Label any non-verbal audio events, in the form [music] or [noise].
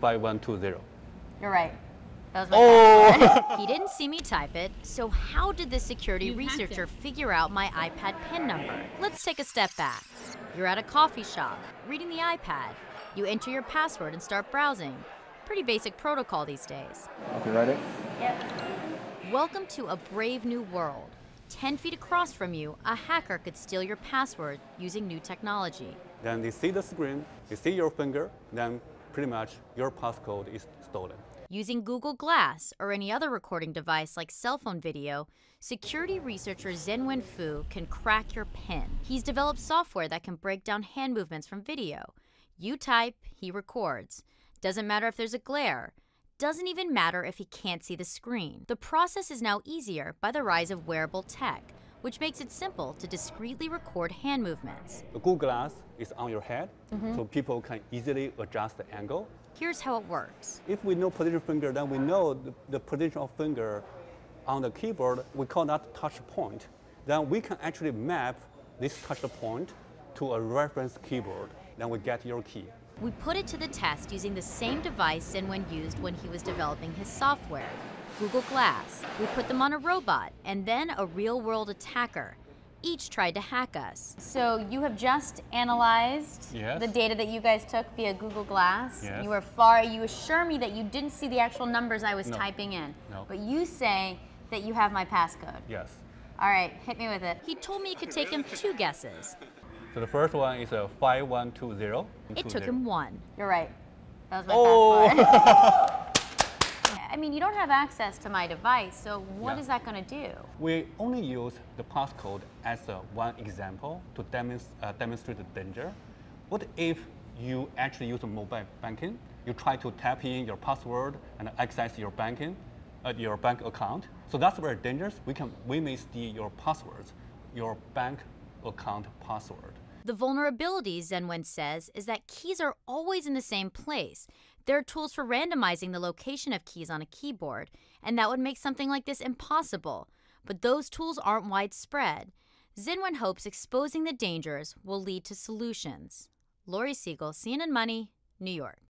5120. You're right. That was my Oh! [laughs] he didn't see me type it, so how did the security You researcher figure out my iPad PIN number? Let's take a step back. You're at a coffee shop, reading the iPad. You enter your password and start browsing. Pretty basic protocol these days. Okay, ready? Yep. Welcome to a brave new world. 10 feet across from you, a hacker could steal your password using new technology. Then they see the screen, they see your finger, then pretty much your passcode is stolen. Using Google Glass or any other recording device like cell phone video, security researcher Xinwen Fu can crack your PIN. He's developed software that can break down hand movements from video. You type, he records. Doesn't matter if there's a glare. Doesn't even matter if he can't see the screen. The process is now easier by the rise of wearable tech, which makes it simple to discreetly record hand movements. The Google Glass is on your head, mm-hmm. so people can easily adjust the angle. Here's how it works. If we know position finger, then we know the, the position of finger on the keyboard. We call that touch point. Then we can actually map this touch point to a reference keyboard. Then we get your key. We put it to the test using the same device Xinwen used when he was developing his software Google Glass. We put them on a robot and then a real world attacker. Each tried to hack us. So you have just analyzed Yes. the data that you guys took via Google Glass. Yes. You are far you assure me that you didn't see the actual numbers I was No. typing in. No. But you say that you have my passcode. Yes. All right, hit me with it. He told me it could take him two guesses. So the first one is a 5120. It took him one. You're right. That was my Oh. passport. [laughs] I mean, you don't have access to my device, so what Yeah. is that going to do? We only use the passcode as a one example to demonst- uh, demonstrate the danger. What if you actually use a mobile banking? You try to tap in your password and access your banking, uh, your bank account. So that's very dangerous. We can we may steal your passwords, your bank account password. The vulnerability, Xinwen says, is that keys are always in the same place. There are tools for randomizing the location of keys on a keyboard, and that would make something like this impossible. But those tools aren't widespread. Xinwen hopes exposing the dangers will lead to solutions. Laurie Segall, CNN Money, New York.